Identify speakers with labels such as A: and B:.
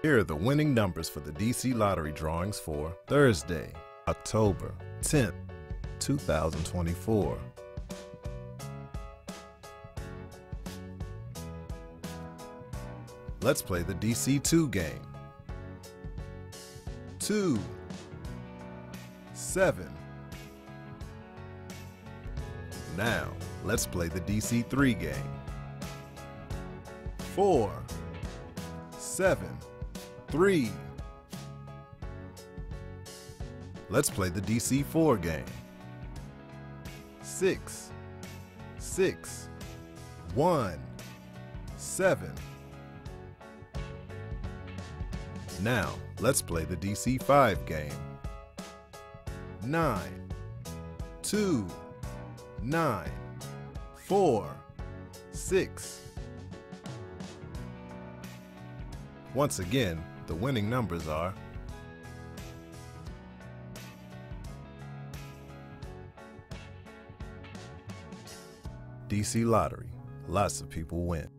A: Here are the winning numbers for the DC Lottery drawings for Thursday, October 10th, 2024. Let's play the DC2 game. 2 7 Now, let's play the DC3 game. 4 7 3 Let's play the DC4 game. 6 6 1 7 Now, let's play the DC5 game. 9 2 9 4 6 Once again, the winning numbers are DC Lottery. Lots of people win.